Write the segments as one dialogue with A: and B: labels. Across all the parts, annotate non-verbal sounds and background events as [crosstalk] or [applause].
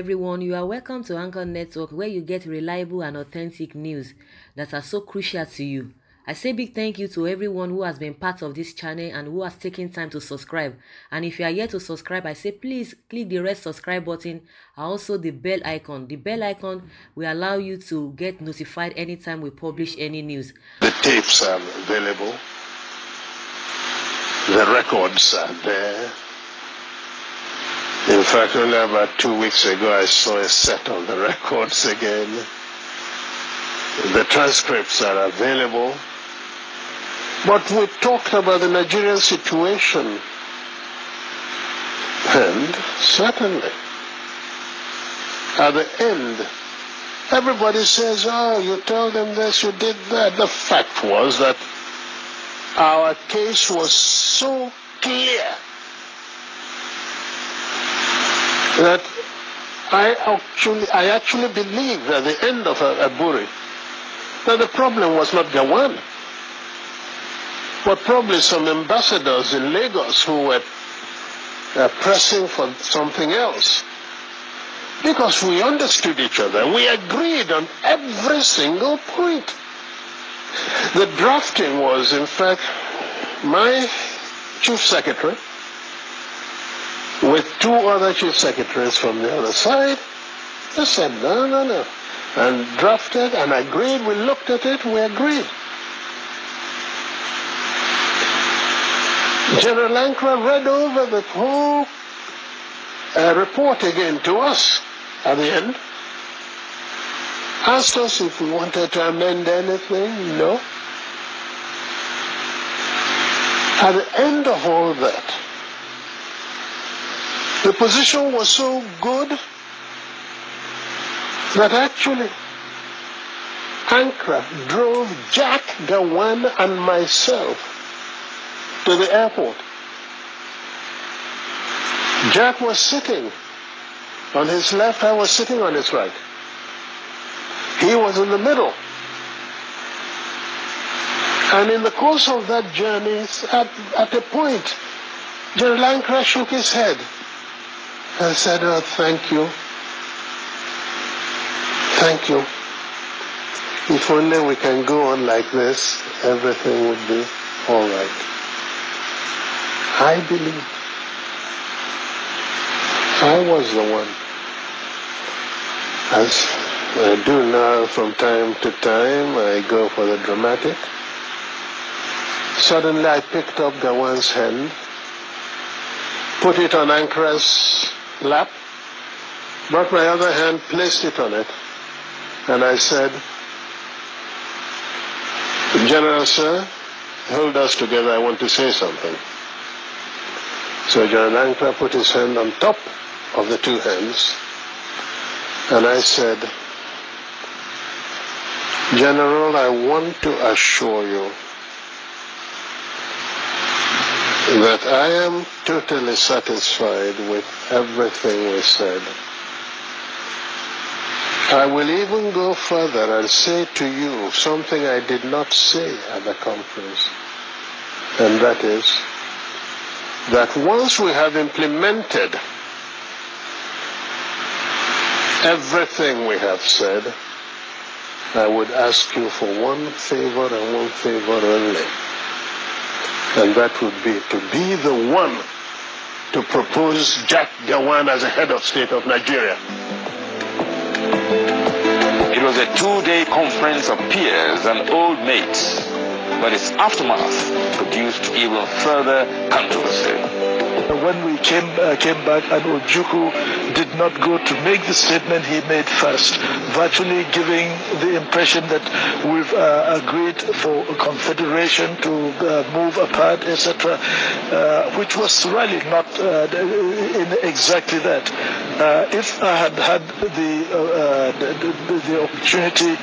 A: Everyone, you are welcome to Anchor Network where you get reliable and authentic news that are so crucial to you. I say big thank you to everyone who has been part of this channel and who has taken time to subscribe. And if you are yet to subscribe, I say please click the red subscribe button and also the bell icon. The bell icon will allow you to get notified anytime we publish any news.
B: The tapes are available. The records are there. In fact, only about two weeks ago, I saw a set of the [laughs] records again. The transcripts are available. But we talked about the Nigerian situation. And certainly, at the end, everybody says, oh, you told them this, you did that. The fact was that our case was so clear that I actually, I actually believe at the end of Aburi that the problem was not Gowon, but probably some ambassadors in Lagos who were uh, pressing for something else. Because we understood each other. We agreed on every single point. The drafting was, in fact, my chief secretary with two other chief secretaries from the other side. They said, no, no, no. And drafted and agreed. We looked at it, we agreed. General Ankrah read over the whole uh, report again to us at the end. Asked us if we wanted to amend anything. No. At the end of all that, the position was so good that actually Ankrah drove Jack Gowon and myself to the airport. Jack was sitting on his left, I was sitting on his right. He was in the middle. And in the course of that journey, at, at a point, General Ankrah shook his head and said, oh, thank you. Thank you. If only we can go on like this, everything would be all right. I believe I was the one. As I do now from time to time, I go for the dramatic. Suddenly I picked up Gowon's hand, put it on Ankrah's lap, but my other hand, placed it on it, and I said, General, sir, hold us together, I want to say something. So General Ankrah put his hand on top of the two hands, and I said, General, I want to assure you that I am totally satisfied with everything we said. I will even go further and say to you something I did not say at the conference, and that is that once we have implemented everything we have said, I would ask you for one favor and one favor only and that would be to be the one to propose Jack Gowon as a head of state of Nigeria.
C: It was a two-day conference of peers and old mates, but its aftermath produced even further controversy
D: when we came uh, came back and Ojukwu did not go to make the statement he made first, virtually giving the impression that we've uh, agreed for a confederation to uh, move apart, etc., uh, which was really not uh, in exactly that. Uh, if I had had the, the, the opportunity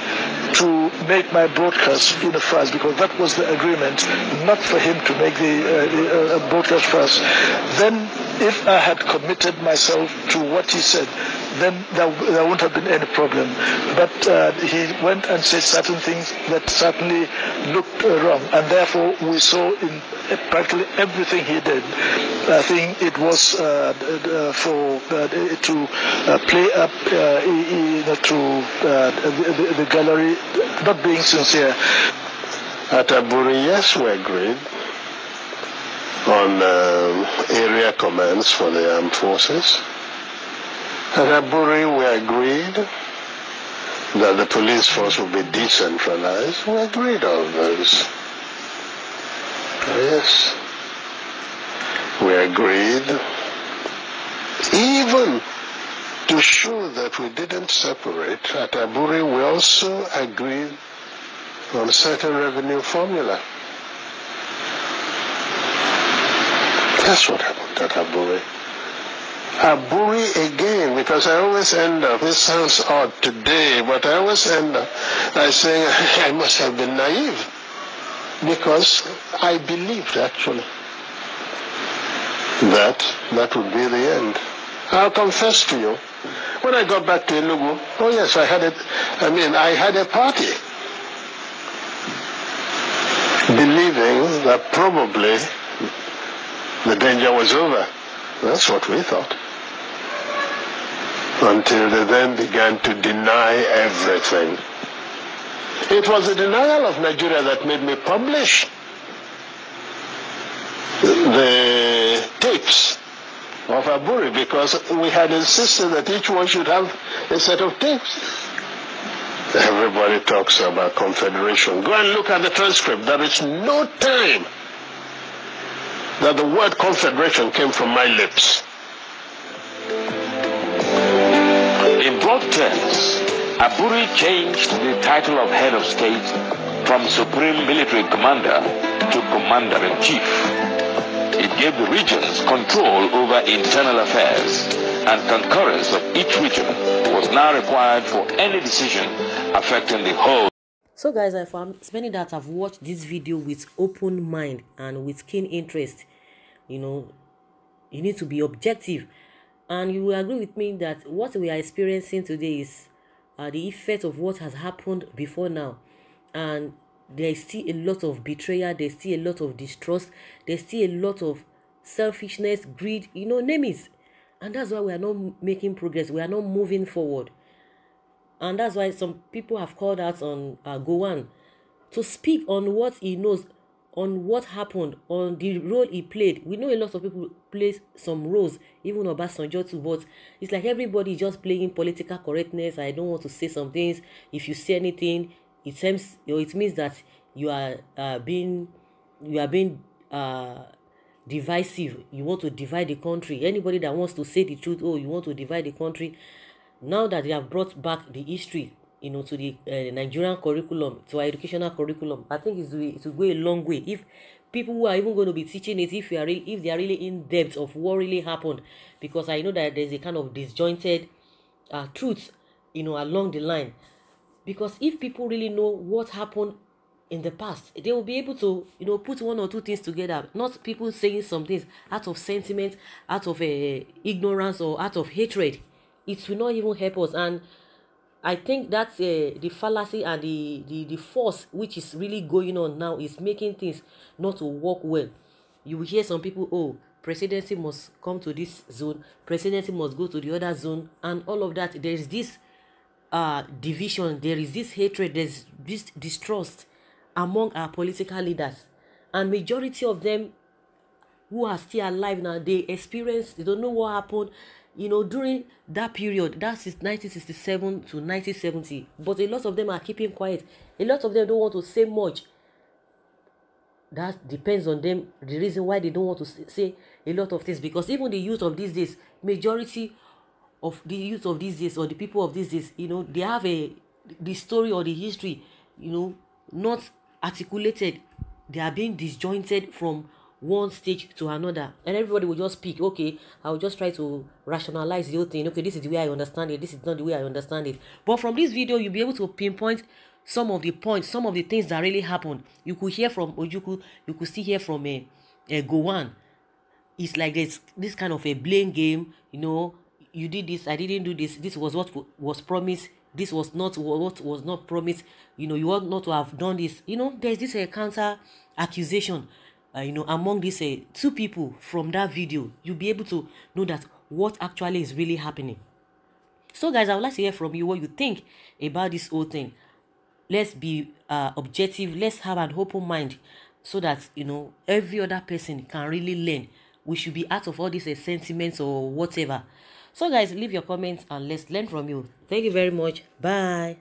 D: to make my broadcast in first because that was the agreement, not for him to make the, uh, the uh, broadcast first. Then, if I had committed myself to what he said, then there, there wouldn't have been any problem. But uh, he went and said certain things that certainly looked wrong, and therefore we saw in practically everything he did I think it was uh, uh, for uh, to uh, play up uh, you to uh, the, the, gallery not being sincere.
B: At Aburi, yes, we agreed on um, area commands for the armed forces. At Aburi, we agreed that the police force would be decentralized. We agreed on those. Yes. We agreed. Even to show that we didn't separate, at Aburi we also agreed on a certain revenue formula. That's what happened at Aburi. Aburi again, because I always end up, this sounds odd today, but I always end up by saying [laughs] I must have been naive because I believed actually that that would be the end. I'll confess to you, when I got back to Enugu, oh yes, I had it, I mean, I had a party believing that probably the danger was over. That's what we thought. Until they then began to deny everything. It was the denial of Nigeria that made me publish the tapes of Aburi because we had insisted that each one should have a set of tapes. Everybody talks about confederation. Go and look at the transcript. There is no time that the word confederation came from my lips.
C: In broad terms, Aburi changed the title of head of state from Supreme Military Commander to Commander-in-Chief. It gave the regions control over internal affairs, and concurrence of each region was now required for any decision affecting the whole.
A: So guys, I found many that have watched this video with open mind and with keen interest. You know, you need to be objective. And you will agree with me that what we are experiencing today is uh, the effect of what has happened before now. And there's still a lot of betrayal there's still a lot of distrust there's still a lot of selfishness greed you know name it and that's why we are not making progress we are not moving forward and that's why some people have called out on uh, Gowon to speak on what he knows on what happened on the role he played. We know a lot of people play some roles even Obasanjo too but it's like everybody just playing political correctness. I don't want to say some things. If you say anything it seems or it means that you are uh, being you are being uh, divisive. You want to divide the country. Anybody that wants to say the truth oh you want to divide the country now that they have brought back the history you know to the uh, nigerian curriculum to our educational curriculum i think it's, it will go a long way. If people who are even going to be teaching it if you are really, if they are really in depth of what really happened because i know that there's a kind of disjointed uh, truth you know along the line. Because if people really know what happened in the past they will be able to you know put one or two things together. Not people saying some things out of sentiment out of uh, ignorance or out of hatred it will not even help us. And i think that's uh, the fallacy and the, the the force which is really going on now is making things not to work well. You will hear some people oh presidency must come to this zone presidency must go to the other zone and all of that. There is this uh, division, there is this hatred, there's this distrust among our political leaders. And majority of them who are still alive now, they experience, they don't know what happened, you know, during that period, that is 1967 to 1970. But a lot of them are keeping quiet. A lot of them don't want to say much. That depends on them. The reason why they don't want to say a lot of things because even the youth of these days, majority of the youth of these days or the people of these days you know they have a the story or the history you know not articulated they are being disjointed from one stage to another. And everybody will just speak okay i will just try to rationalize the whole thing. Okay this is the way i understand it. This is not the way i understand it. But from this video you'll be able to pinpoint some of the points some of the things that really happened. You could hear from Ojukwu you could still hear from a, a Gowon it's like this this kind of a blame game you know you did this i didn't do this this was what was promised this was not what was not promised. You know you ought not to have done this. You know there's this uh, counter accusation uh, you know among these uh, two people from that video you'll be able to know that what actually is really happening. So guys i would like to hear from you what you think about this whole thing. Let's be uh, objective. Let's have an open mind so that you know every other person can really learn. We should be out of all these uh, sentiments or whatever. So guys leave your comments and let's learn from you. Thank you very much. Bye